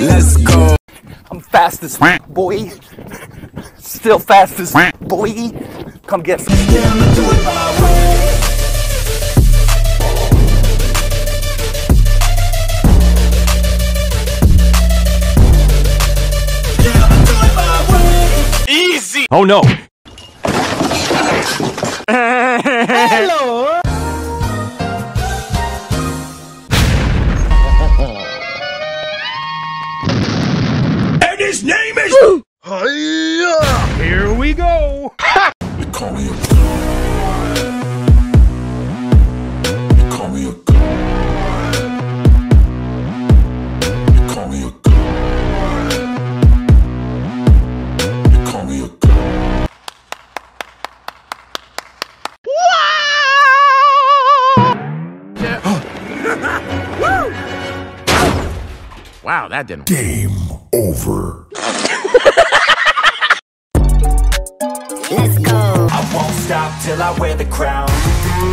Let's go. I'm fast as boy. Still fast as boy. Come get some. Oh no! And his name is. Here we go! You call me a. You call me a. You call me a. You call me a. Wow, that didn't. Game over. Stop till I wear the crown.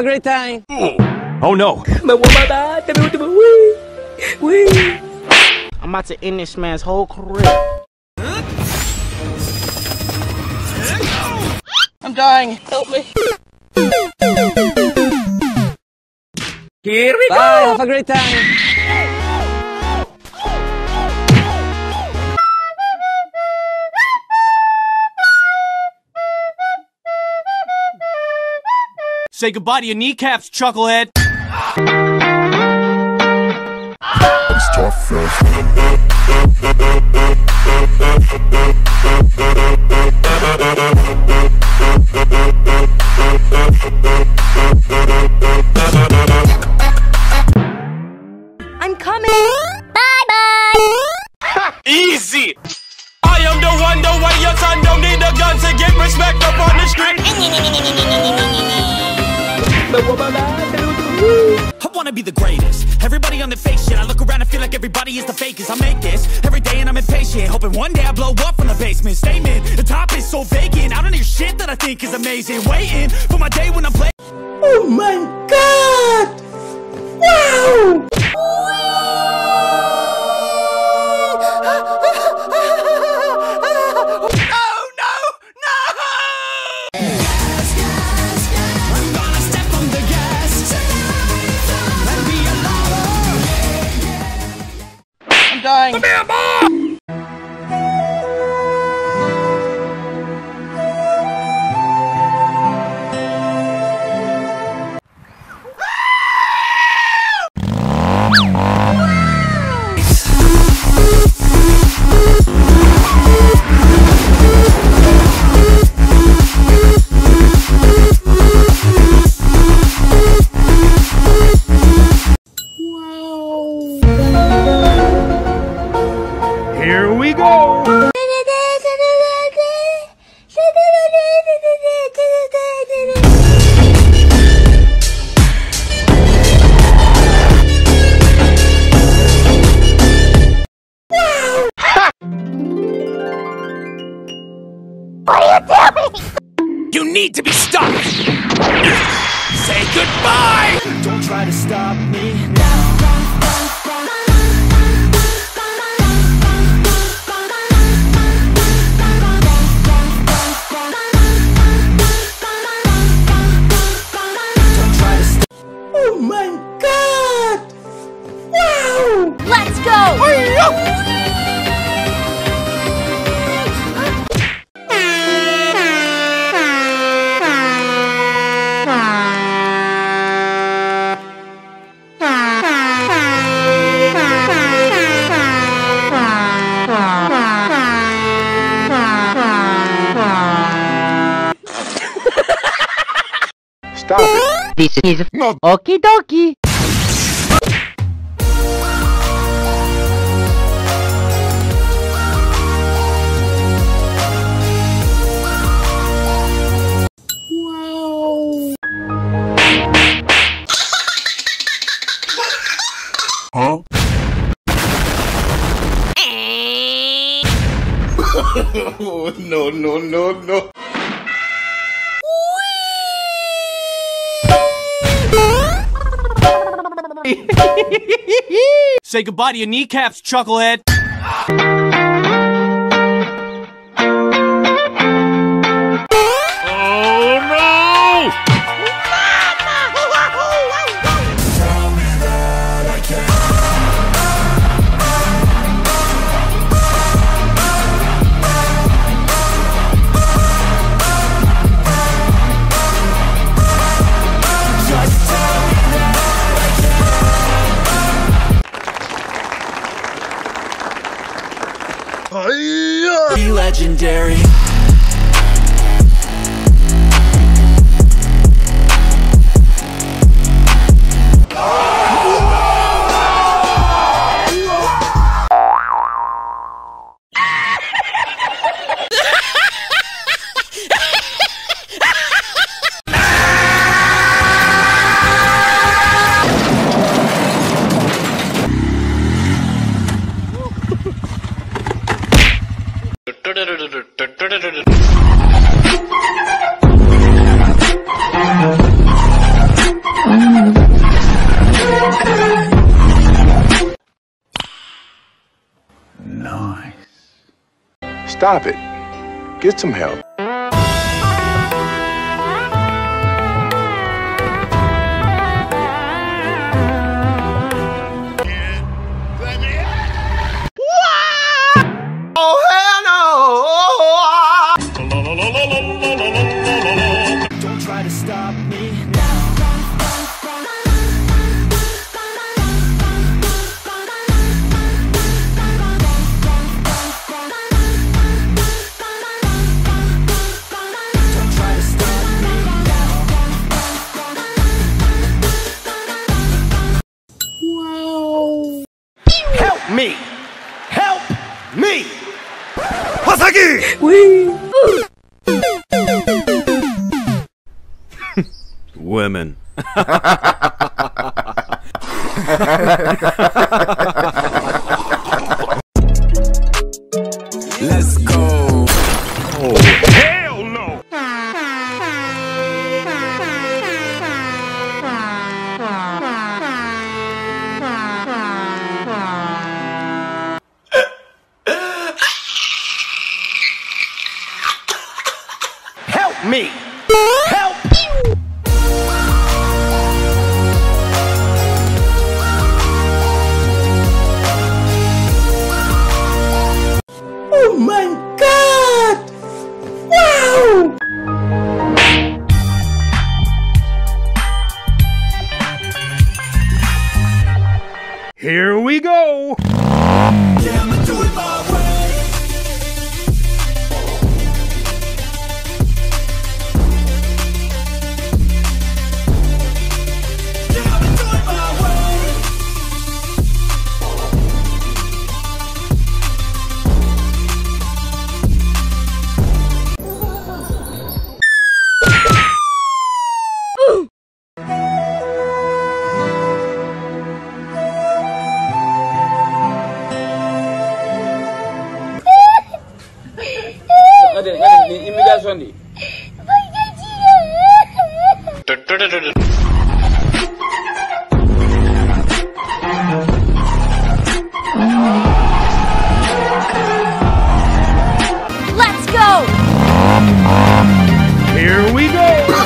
A great time. Oh, oh no! I'm about to end this man's whole career. I'm dying. Help me. Here we Bye, have a great time. Say goodbye to your kneecaps, chucklehead! This is No. Okie dokie. Huh? no, no, no, no. Say goodbye to your kneecaps, chucklehead. Be legendary. Stop it. Get some help. Women. me!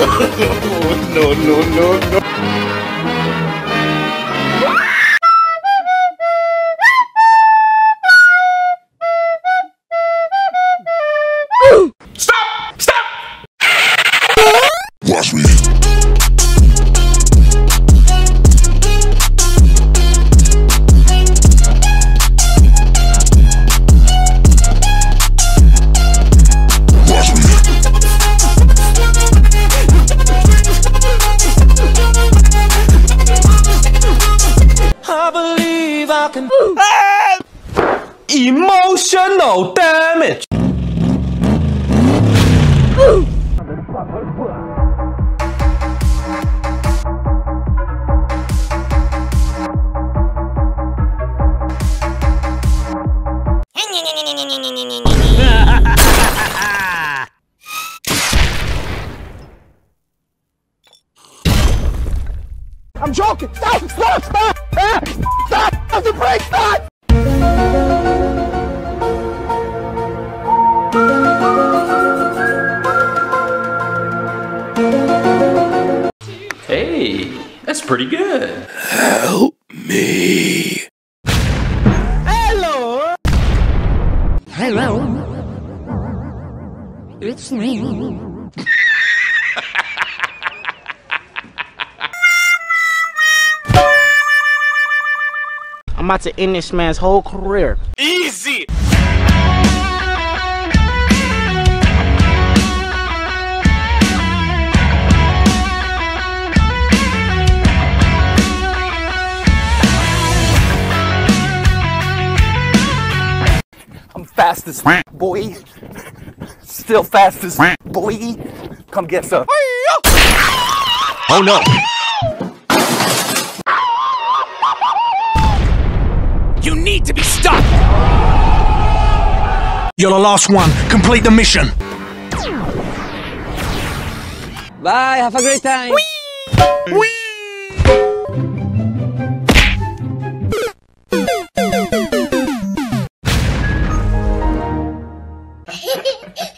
No, no, no, no. Talking. Emotional damage. I'm joking. Stop! Stop! Stop! Ah! Stop! Stop the brake! Stop! Hey, that's pretty good. It's to end this man's whole career. Easy. I'm fast as boy. Still fast as boy. Come get some. Oh no. You're the last one. Complete the mission. Bye, have a great time. Don't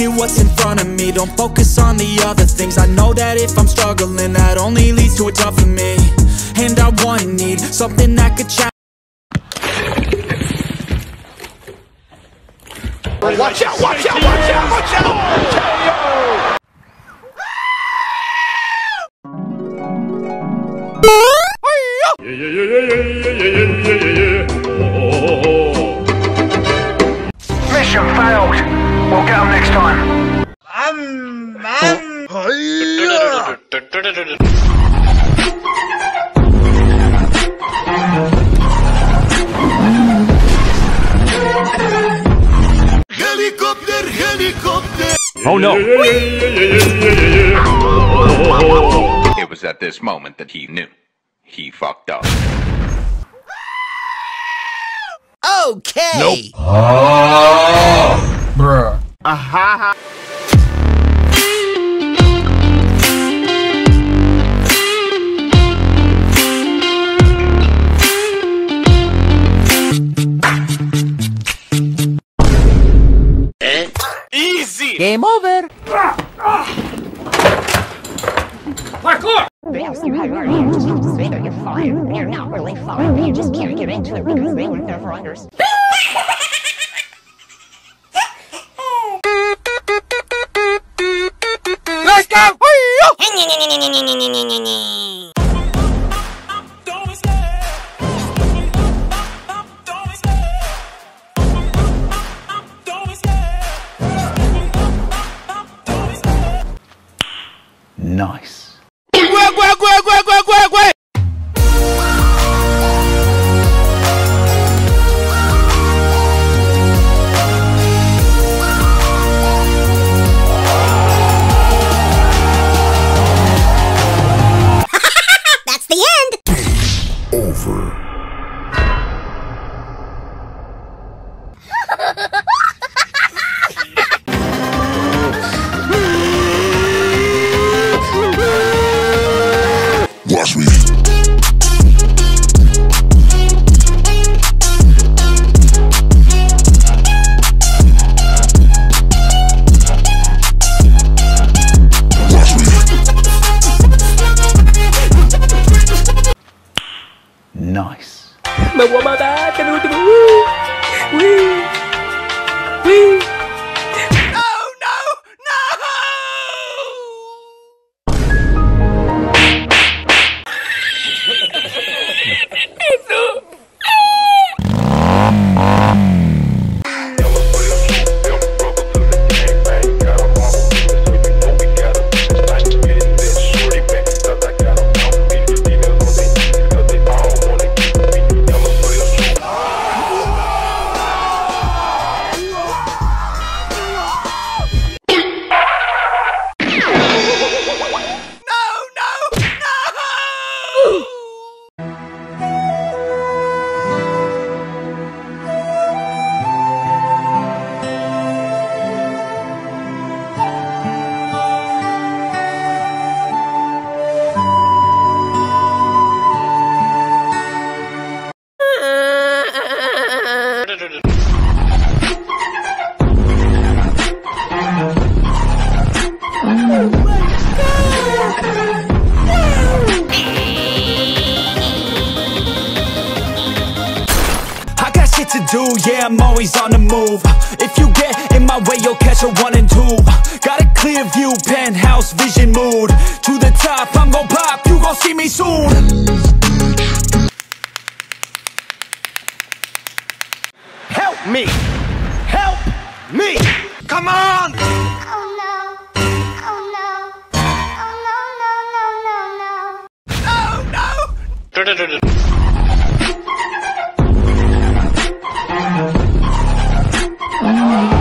look at what's in front of me, don't focus on the other things. I know that if I'm struggling, that only leads to a tougher me. And I want and need something that could challenge. Watch out! Watch out! Watch out! Watch out! Oh no. It was at this moment that he knew. He fucked up. Okay. Easy. Game over. Yes, you have your you just have to say that you're fine. You're not really fine. You just can't get into it because they would never understand. Let's go. Nice. Do, yeah, I'm always on the move If you get in my way, you'll catch a one and two Got a clear view, penthouse vision mood To the top, I'm gon' pop, you gon' see me soon Help me! Help me! Come on! Oh no. Oh no. Oh no, no, no, no, no, oh, no. eliminated.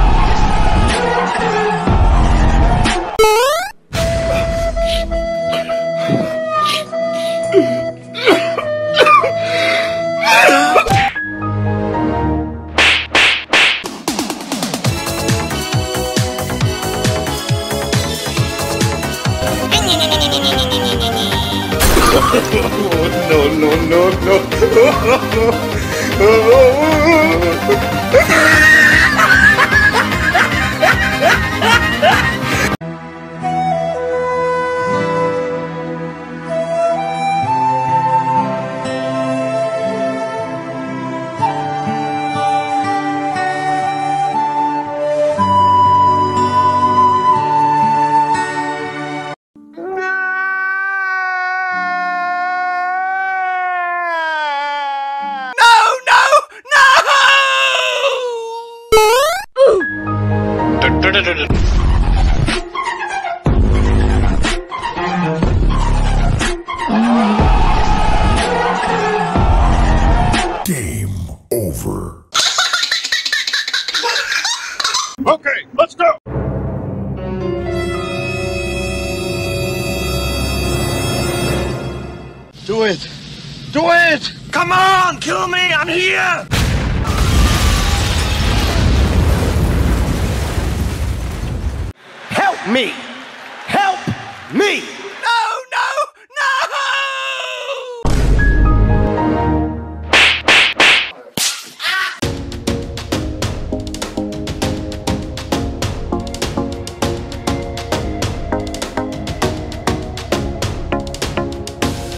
Okay, let's go. Do it. Do it. Come on! Kill me! I'm here! Help me! Help me!